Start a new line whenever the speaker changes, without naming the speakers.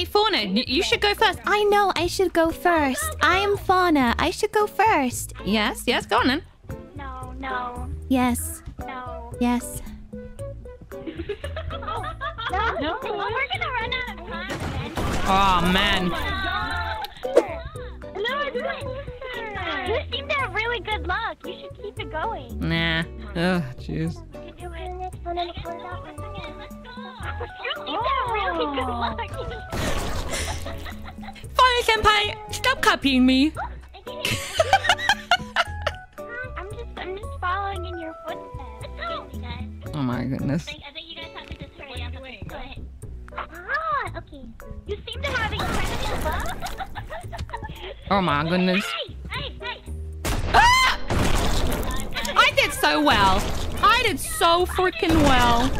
Hey, Fauna, you should go first.
I know I should go first. I am Fauna. I should go first.
Yes, yes, go on then.
No, no,
Yes.
no.
Yes.
No, no. We're gonna run out of time. man.
Oh, man.
No, do it. You seem to have really good luck. You should keep it going.
Nah. Ugh, jeez.
You can do it. Next one, next one, Let's go. You seem to have really good luck.
Fauna Senpai, stop copying me.
I'm just, I'm just following in your footsteps. Let's go. guys.
Oh my goodness.
I I think you guys have to just hurry up. Go ahead. Ah, okay. You seem to have incredible luck.
Oh my goodness.
Hey, hey, hey.
Ah! I did so well. I did so freaking well.